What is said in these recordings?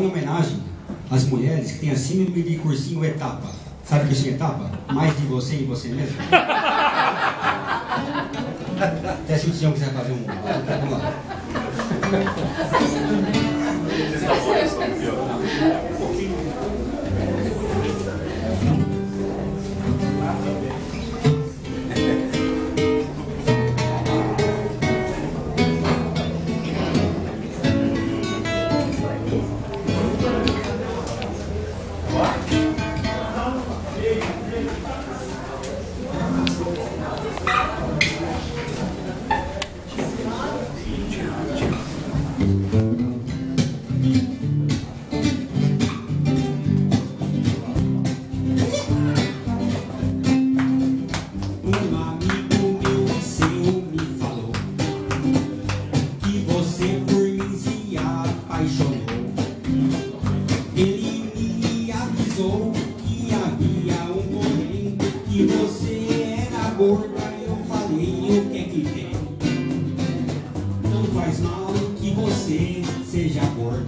Em homenagem às mulheres que têm a síndrome de cursinho etapa. Sabe o é etapa? Mais de você e você mesmo. Até se o senhor quiser fazer um. Vamos lá. gorda. Eu falei, o que é que tem? Não faz mal que você seja gorda.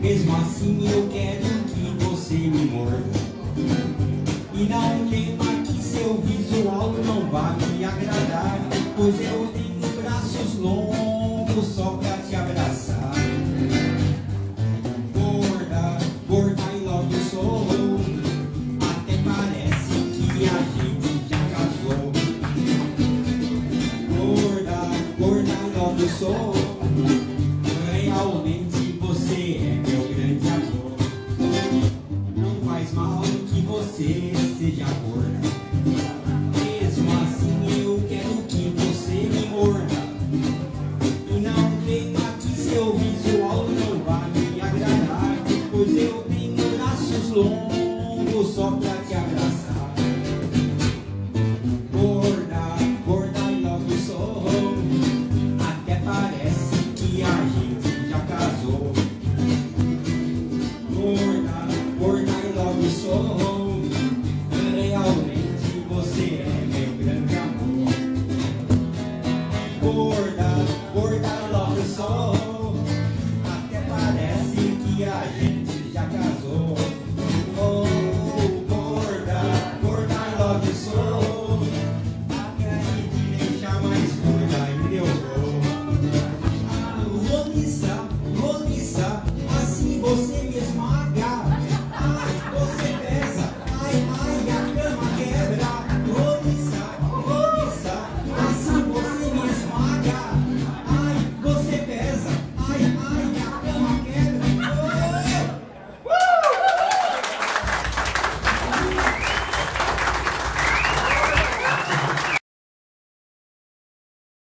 Mesmo assim eu quero que você me morda. E não tema que seu visual não vai me agradar Pois eu tenho braços longos só pra te abraçar não sou. Realmente você é meu grande amor. Não faz mal que você seja gorda Mesmo assim eu quero que você me morda E não tema que seu visual não vai me agradar Pois eu tenho braços longos só pra